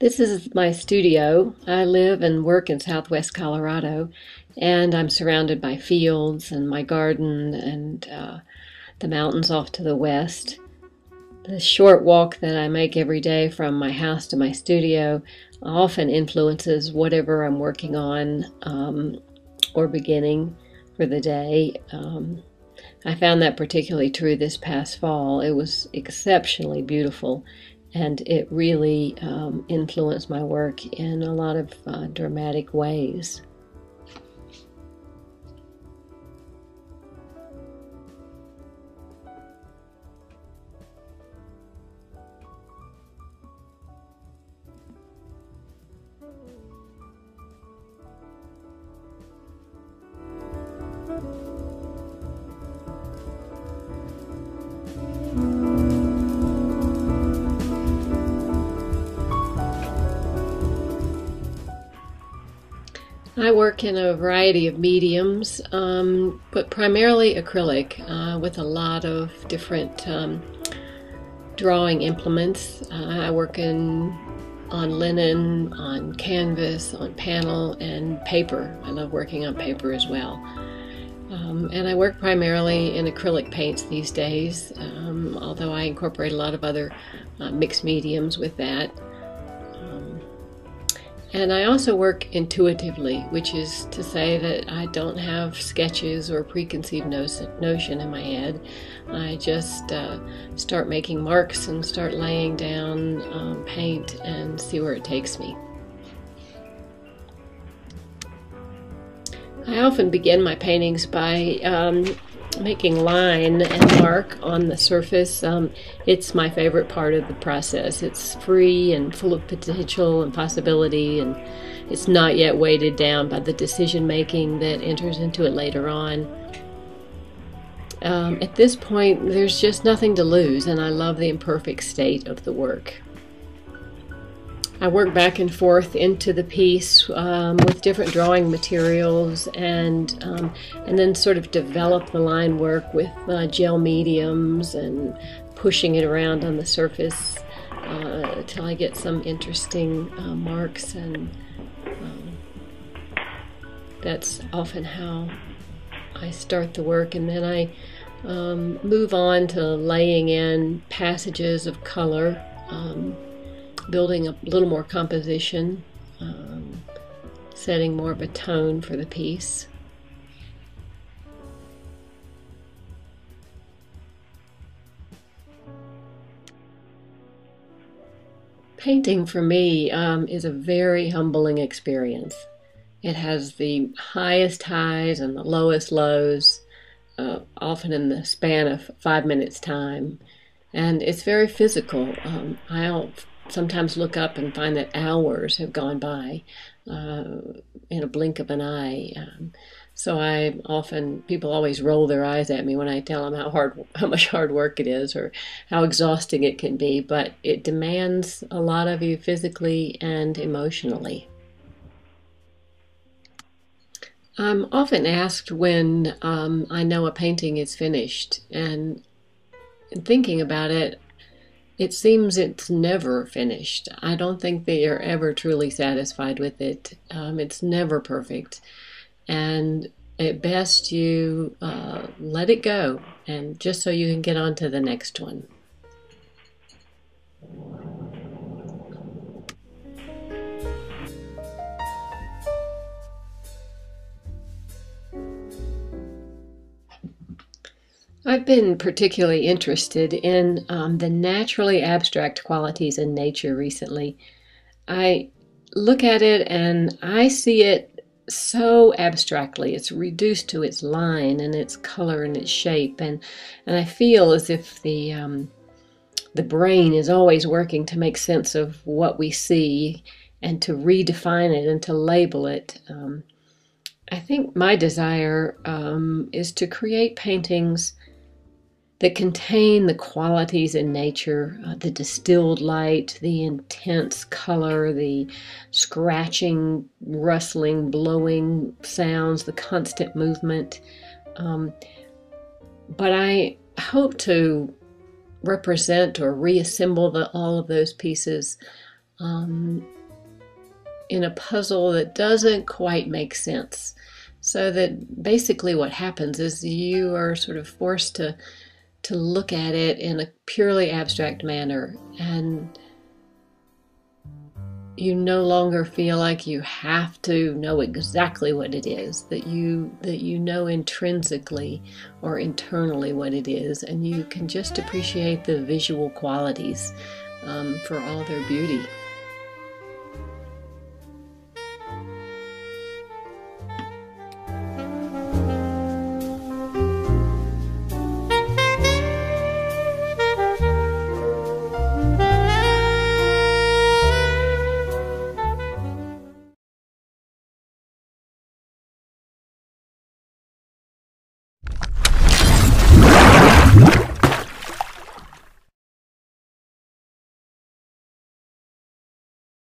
This is my studio. I live and work in southwest Colorado, and I'm surrounded by fields and my garden and uh, the mountains off to the west. The short walk that I make every day from my house to my studio often influences whatever I'm working on um, or beginning for the day. Um, I found that particularly true this past fall. It was exceptionally beautiful and it really um, influenced my work in a lot of uh, dramatic ways. I work in a variety of mediums, um, but primarily acrylic uh, with a lot of different um, drawing implements. Uh, I work in on linen, on canvas, on panel, and paper. I love working on paper as well. Um, and I work primarily in acrylic paints these days, um, although I incorporate a lot of other uh, mixed mediums with that. And I also work intuitively, which is to say that I don't have sketches or preconceived notion in my head. I just uh, start making marks and start laying down um, paint and see where it takes me. I often begin my paintings by um, making line and mark on the surface. Um, it's my favorite part of the process. It's free and full of potential and possibility, and it's not yet weighted down by the decision making that enters into it later on. Um, at this point, there's just nothing to lose, and I love the imperfect state of the work. I work back and forth into the piece um, with different drawing materials and um, and then sort of develop the line work with uh, gel mediums and pushing it around on the surface uh, until I get some interesting uh, marks and um, that's often how I start the work. And then I um, move on to laying in passages of color um, building a little more composition, um, setting more of a tone for the piece. Painting for me um, is a very humbling experience. It has the highest highs and the lowest lows, uh, often in the span of five minutes' time. And it's very physical. Um, I'll sometimes look up and find that hours have gone by uh, in a blink of an eye. Um, so I often people always roll their eyes at me when I tell them how hard how much hard work it is or how exhausting it can be, but it demands a lot of you physically and emotionally. I'm often asked when um, I know a painting is finished, and thinking about it, it seems it's never finished. I don't think they are ever truly satisfied with it. Um, it's never perfect. And at best, you uh, let it go, and just so you can get on to the next one. I've been particularly interested in um, the naturally abstract qualities in nature recently. I look at it and I see it so abstractly. It's reduced to its line and its color and its shape, and and I feel as if the um, the brain is always working to make sense of what we see and to redefine it and to label it. Um, I think my desire um, is to create paintings that contain the qualities in nature uh, the distilled light, the intense color, the scratching, rustling, blowing sounds, the constant movement. Um, but I hope to represent or reassemble the, all of those pieces um, in a puzzle that doesn't quite make sense. So that basically what happens is you are sort of forced to to look at it in a purely abstract manner. And you no longer feel like you have to know exactly what it is that you that you know intrinsically or internally what it is. And you can just appreciate the visual qualities um, for all their beauty